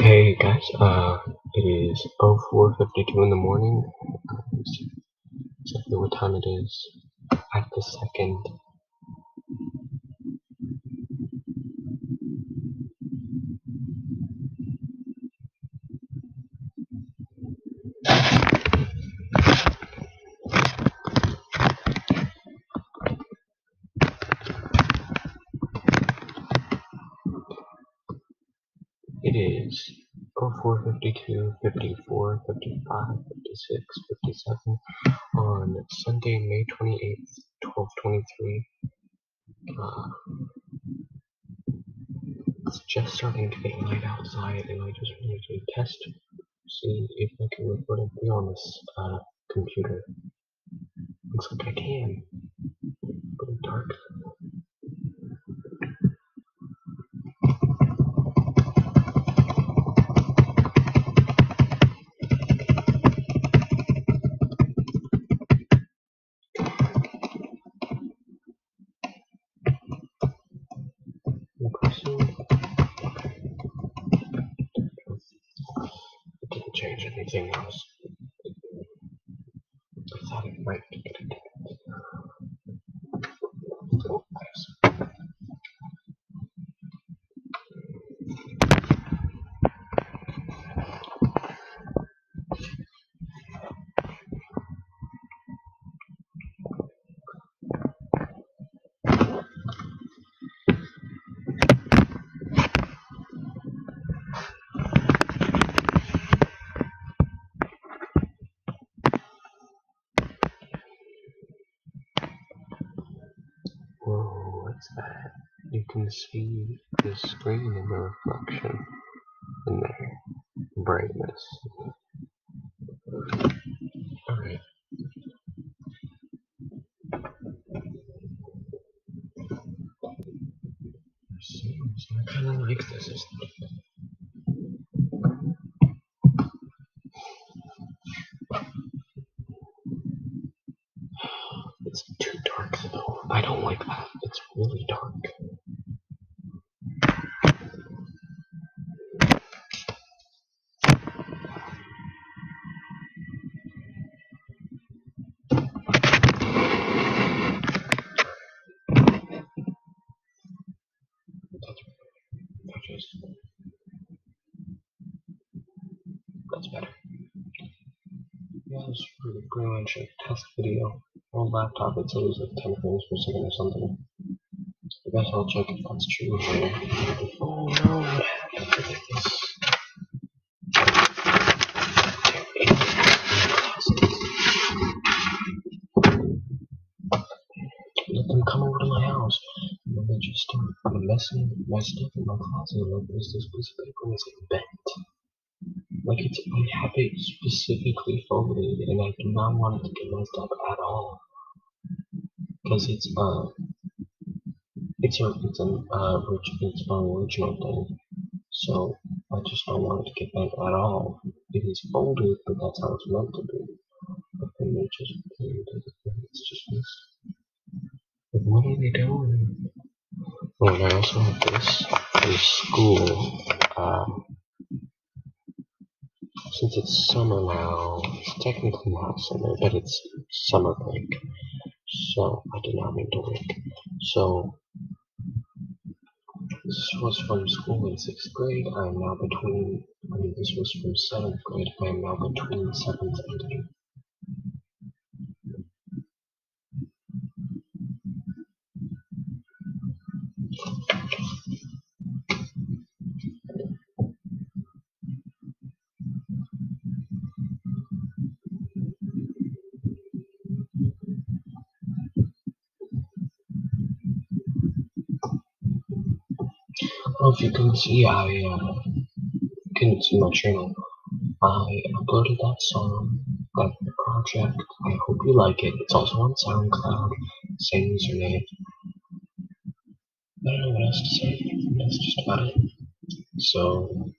Hey guys, uh, it is 0452 in the morning. Uh, exactly what time it is at the second. It is 0452, 54, 55, 56, 57 on Sunday, May 28th, 1223. Uh, it's just starting to get light outside, and I just wanted to test, see if I can record video on this uh, computer. Looks like I can. It's dark. Change anything else. I thought it might, but it didn't. Oh, nice. Whoa, what's that? You can see the screen in the reflection in there. Brightness. Alright. Seems I kinda like this. It's It's too. I don't like that. It's really dark. That's better. Yeah, this is really pretty much a test video. On laptop it says like 10 frames per second or something. I guess I'll check if that's true. Oh no? Let them come over to my house. And then they just start messing with my stuff in my closet. Like, there's this piece of paper and it's like bent. Like, it's, I have it specifically folded and I do not want it to get messed up at all. Because it's, uh, it's a, it's an, uh, it's an original thing. So, I just don't want it to get bent at all. It is folded, but that's how it's meant to be. But then they just, it's just this. Like, what are they doing? Oh, and I also have this for school. Uh, since it's summer now, it's technically not summer, but it's summer break. So, I did not mean to wake. So, this was from school in 6th grade. I am now between, I mean, this was from 7th grade. I am now between 7th and 8th if you can see, I uh, can see my channel. I uploaded that song, that project. I hope you like it. It's also on SoundCloud. Same username. I don't know what else to say. That's just about it. So,